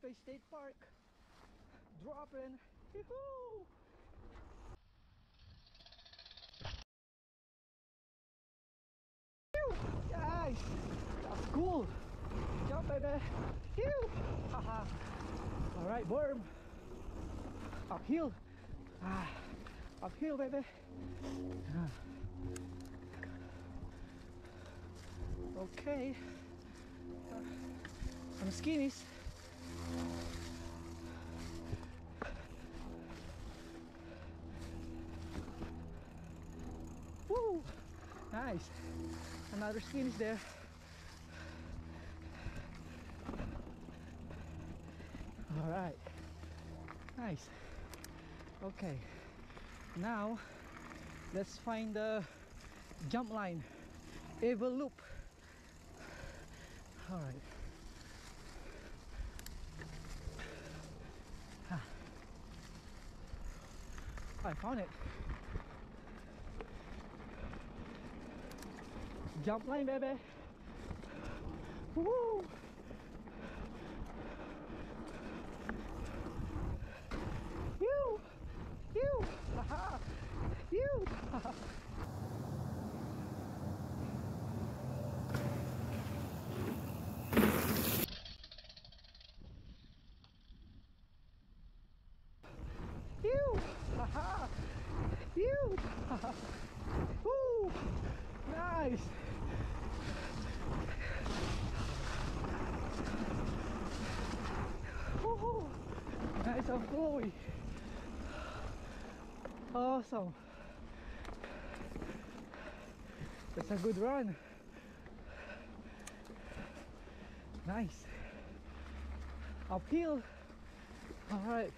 State Park. Dropping. Yoo-hoo! Guys, that's cool. Jump, baby. Phew! Haha. All right, worm. Uphill. Ah, uphill, baby. Okay. Uh, some skinnies. Woo! Nice. Another skinnies there. All right. Nice. Okay. Now let's find the jump line. Ever loop. All right. Ah. I found it. Jump line, baby. Woo! You! You! You! You! Haha! You! Woo! Nice! Flowy. Awesome. That's a good run. Nice. Uphill. All right.